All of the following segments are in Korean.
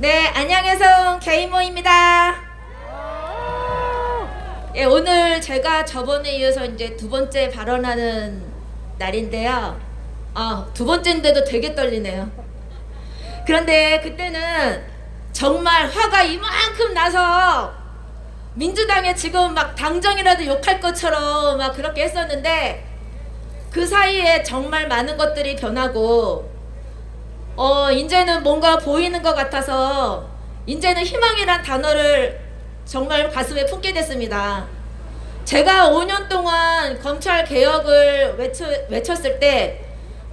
네, 안녕해서 게이머입니다. 예, 오늘 제가 저번에 이어서 이제 두 번째 발언하는 날인데요. 아, 두 번째인데도 되게 떨리네요. 그런데 그때는 정말 화가 이만큼 나서 민주당에 지금 막 당정이라도 욕할 것처럼 막 그렇게 했었는데 그 사이에 정말 많은 것들이 변하고 어 이제는 뭔가 보이는 것 같아서 이제는 희망이란 단어를 정말 가슴에 품게 됐습니다. 제가 5년 동안 검찰 개혁을 외쳐, 외쳤을 때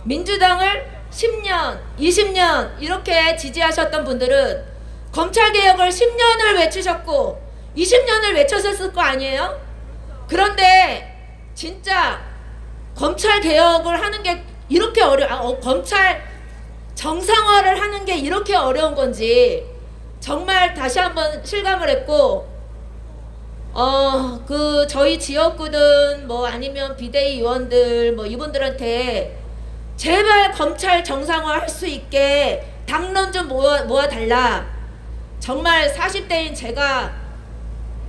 민주당을 10년, 20년 이렇게 지지하셨던 분들은 검찰 개혁을 10년을 외치셨고 20년을 외쳤었을 거 아니에요? 그런데 진짜 검찰 개혁을 하는 게 이렇게 어려 아, 어, 검찰 정상화를 하는 게 이렇게 어려운 건지 정말 다시 한번 실감을 했고 어 그 저희 지역구든 뭐 아니면 비대위 의원들 뭐 이분들한테 제발 검찰 정상화 할 수 있게 당론 좀 모아, 모아달라. 정말 40대인 제가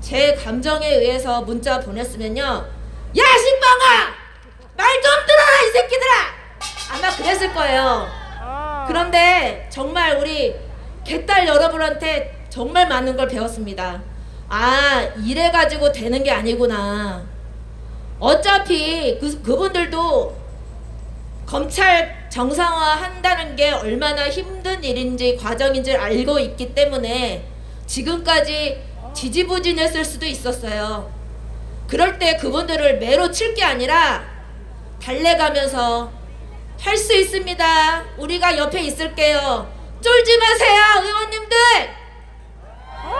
제 감정에 의해서 문자 보냈으면요. 야 신방아! 말 좀 들어라 이 새끼들아! 아마 그랬을 거예요 그런데 정말 우리 개딸 여러분한테 정말 많은 걸 배웠습니다. 아, 이래 가지고 되는 게 아니구나. 어차피 그, 그분들도 검찰 정상화 한다는 게 얼마나 힘든 일인지 과정인지 알고 있기 때문에 지금까지 지지부진했을 수도 있었어요. 그럴 때 그분들을 매로 칠 게 아니라 달래가면서 할 수 있습니다. 우리가 옆에 있을게요. 쫄지 마세요, 의원님들.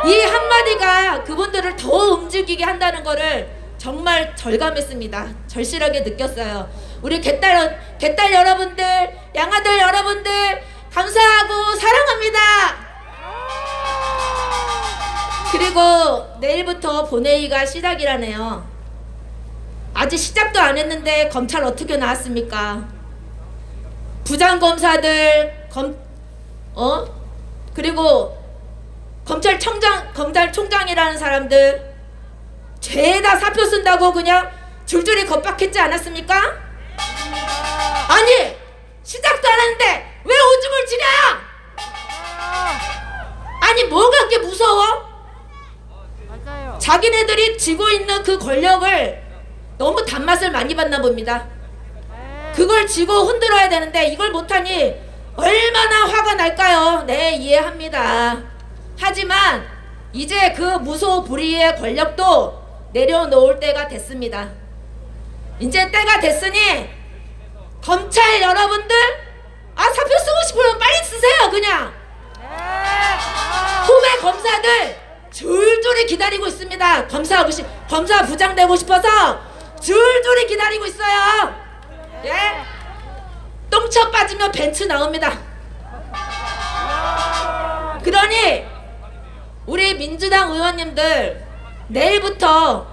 이 한마디가 그분들을 더 움직이게 한다는 거를 정말 절감했습니다. 절실하게 느꼈어요. 우리 개딸, 개딸 여러분들, 양아들 여러분들, 감사하고 사랑합니다. 그리고 내일부터 본회의가 시작이라네요. 아직 시작도 안 했는데 검찰 어떻게 나왔습니까? 부장검사들, 검, 어? 그리고 검찰청장, 검찰총장이라는 사람들 죄다 사표 쓴다고 그냥 줄줄이 겁박했지 않았습니까? 아니 시작도 안 했는데 왜 오줌을 지냐? 아니 뭐가 그렇게 무서워? 자기네들이 쥐고 있는 그 권력을 너무 단맛을 많이 봤나 봅니다. 네. 그걸 쥐고 흔들어야 되는데 이걸 못하니 얼마나 화가 날까요? 네, 이해합니다. 하지만 이제 그 무소불위의 권력도 내려놓을 때가 됐습니다. 이제 때가 됐으니 검찰 여러분들 아 사표 쓰고 싶으면 빨리 쓰세요 그냥 후배 검사들 줄줄이 기다리고 있습니다. 검사하고 싶 검사 부장 되고 싶어서 줄줄이 기다리고 있어요. 예? 똥쳐 빠지면 벤츠 나옵니다. 그러니 우리 민주당 의원님들 내일부터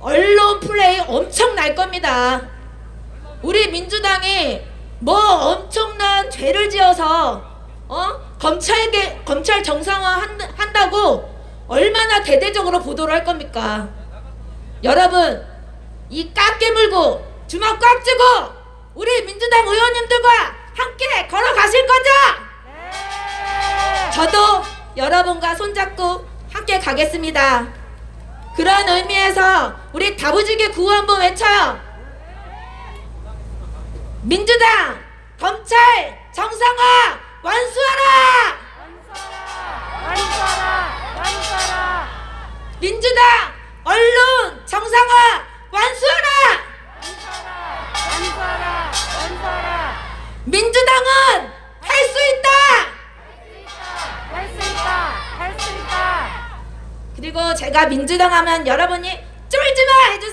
언론 플레이 엄청 날 겁니다. 우리 민주당이 뭐 엄청난 죄를 지어서 어 검찰계 검찰 정상화 한, 한다고 얼마나 대대적으로 보도를 할 겁니까? 여러분 이 깎게 물고 주먹 꽉 쥐고 우리 민주당 의원님들과 함께 걸어가실 거죠? 저도 여러분과 손잡고 함께 가겠습니다. 그런 의미에서 우리 다부지게 구호 한번 외쳐요. 민주당 검찰 정상화 완수하라! 완수하라! 완수하라! 민주당 언론 정상화 완수하라! 민주당은 할 수 있다! 할 수 있다! 할 수 있다! 그리고 제가 민주당 하면 여러분이 쫄지 마 해주세요.